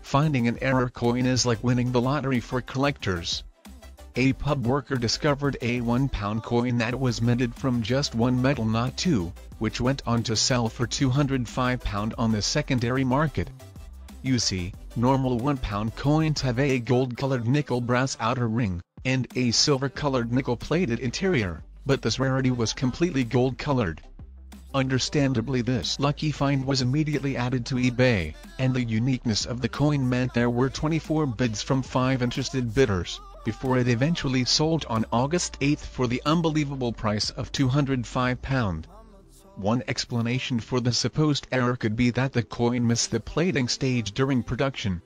Finding an error coin is like winning the lottery for collectors. A pub worker discovered a £1 coin that was minted from just one metal not two, which went on to sell for £205 on the secondary market. You see, normal £1 coins have a gold-colored nickel brass outer ring, and a silver-colored nickel-plated interior, but this rarity was completely gold-colored. Understandably this lucky find was immediately added to eBay, and the uniqueness of the coin meant there were 24 bids from 5 interested bidders, before it eventually sold on August 8 for the unbelievable price of £205. One explanation for the supposed error could be that the coin missed the plating stage during production.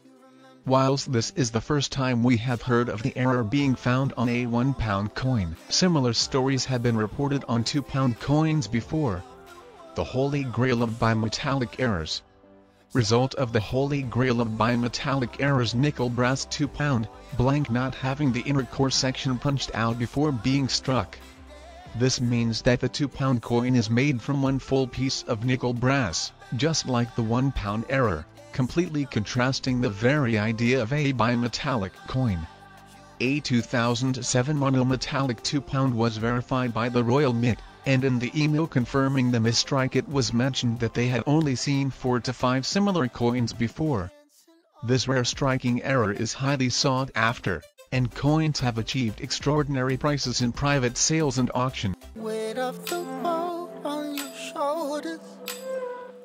Whilst this is the first time we have heard of the error being found on a £1 coin, similar stories have been reported on £2 coins before the holy grail of bimetallic errors. Result of the holy grail of bimetallic errors nickel brass 2 pound, blank not having the inner core section punched out before being struck. This means that the 2 pound coin is made from one full piece of nickel brass, just like the 1 pound error, completely contrasting the very idea of a bimetallic coin. A 2007 monometallic 2 pound was verified by the Royal Mint and in the email confirming the misstrike it was mentioned that they had only seen 4 to 5 similar coins before. This rare striking error is highly sought after, and coins have achieved extraordinary prices in private sales and auction.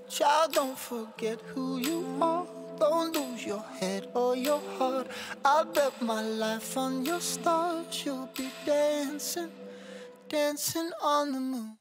Child, don't forget who you are. Don't lose your head or your heart. I bet my life on your stars. You'll be dancing dancing on the moon.